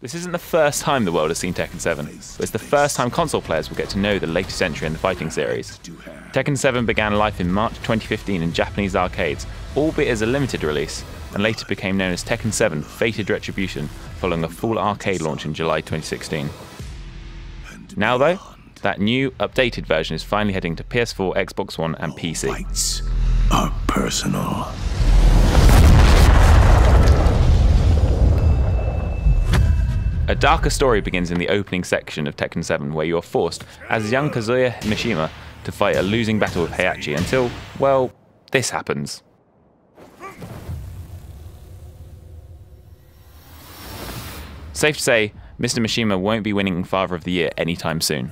This isn't the first time the world has seen Tekken 7, but it's the first time console players will get to know the latest entry in the fighting series. Tekken 7 began life in March 2015 in Japanese arcades, albeit as a limited release, and later became known as Tekken 7 Fated Retribution following a full arcade launch in July 2016. Now, though, that new, updated version is finally heading to PS4, Xbox One, and PC. Are personal. A darker story begins in the opening section of Tekken 7, where you are forced, as young Kazuya Mishima, to fight a losing battle with Heihachi until, well, this happens. Safe to say, Mr. Mishima won't be winning Father of the Year anytime soon.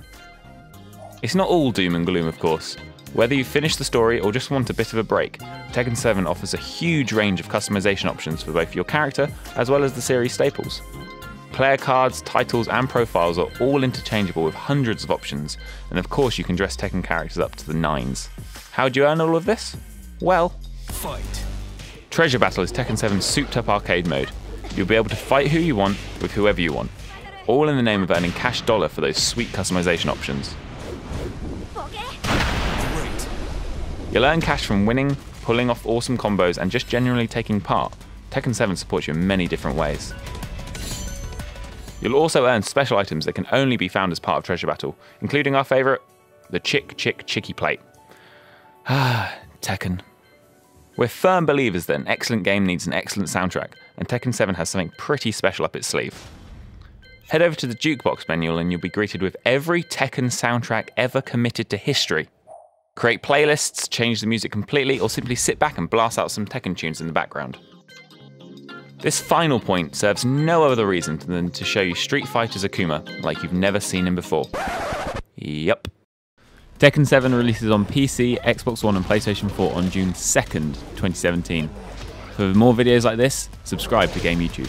It's not all doom and gloom, of course. Whether you've finished the story or just want a bit of a break, Tekken 7 offers a huge range of customization options for both your character as well as the series staples. Player cards, titles, and profiles are all interchangeable with hundreds of options, and of course, you can dress Tekken characters up to the nines. How do you earn all of this? Well, Fight. Treasure Battle is Tekken 7's souped up arcade mode. You'll be able to fight who you want with whoever you want, all in the name of earning cash dollar for those sweet customization options. Great. You'll earn cash from winning, pulling off awesome combos, and just generally taking part. Tekken 7 supports you in many different ways. You'll also earn special items that can only be found as part of Treasure Battle, including our favourite, the Chick Chick Chicky Plate. Ah, Tekken. We're firm believers that an excellent game needs an excellent soundtrack, and Tekken 7 has something pretty special up its sleeve. Head over to the jukebox manual and you'll be greeted with every Tekken soundtrack ever committed to history. Create playlists, change the music completely, or simply sit back and blast out some Tekken tunes in the background. This final point serves no other reason than to show you Street Fighter's Akuma like you've never seen him before. Yep. Tekken 7 releases on PC, Xbox One, and PlayStation 4 on June 2nd, 2017. For more videos like this, subscribe to Game YouTube.